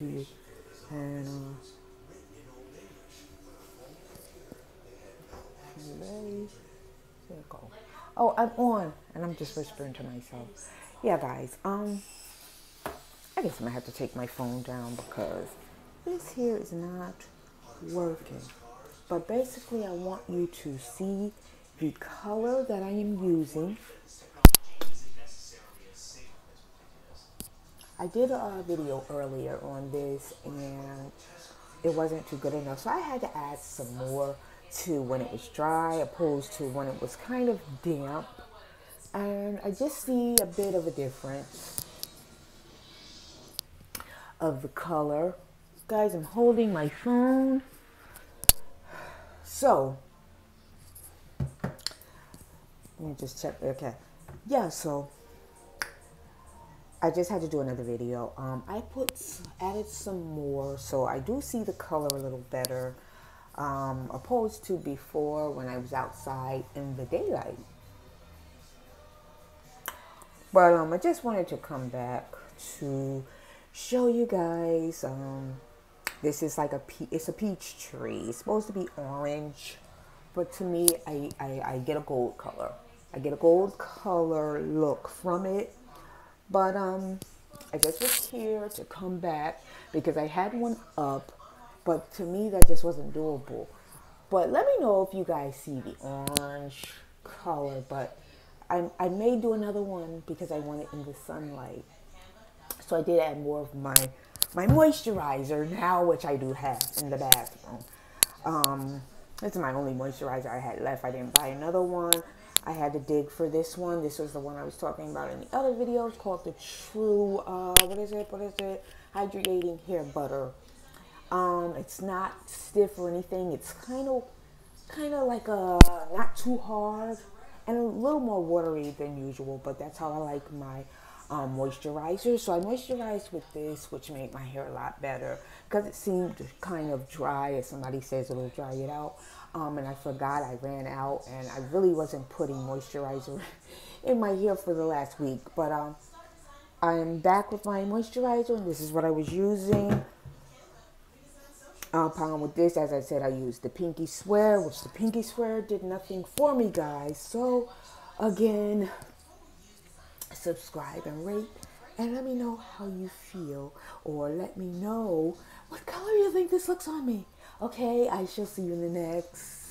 And uh. Oh, I'm on, and I'm just whispering to myself. Yeah, guys. Um, I guess I'm gonna have to take my phone down because this here is not working. But basically, I want you to see the color that I am using. I did a uh, video earlier on this and it wasn't too good enough. So I had to add some more to when it was dry opposed to when it was kind of damp. And I just see a bit of a difference of the color. Guys, I'm holding my phone. So, let me just check. Okay. Yeah, so I just had to do another video. Um, I put added some more, so I do see the color a little better, um, opposed to before when I was outside in the daylight. But um, I just wanted to come back to show you guys. Um, this is like a it's a Peachtree. It's supposed to be orange, but to me, I, I, I get a gold color. I get a gold color look from it but um, I just was here to come back because I had one up, but to me that just wasn't doable. But let me know if you guys see the orange color. But I, I may do another one because I want it in the sunlight. So I did add more of my my moisturizer now, which I do have in the bathroom. Um, this is my only moisturizer I had left. I didn't buy another one. I had to dig for this one. This was the one I was talking about in the other videos called the True, uh, what is it? What is it? Hydrating Hair Butter. Um, it's not stiff or anything. It's kind of, kind of like a, not too hard and a little more watery than usual, but that's how I like my um, moisturizer. So I moisturized with this, which made my hair a lot better because it seemed kind of dry. As somebody says, it'll dry it out. Um, and I forgot I ran out, and I really wasn't putting moisturizer in my hair for the last week. But um, I'm back with my moisturizer, and this is what I was using. Uh, problem with this, as I said, I used the Pinky Swear, which the Pinky Swear did nothing for me, guys. So, again, subscribe and rate, and let me know how you feel, or let me know what color you think this looks on me. Okay, I shall see you in the next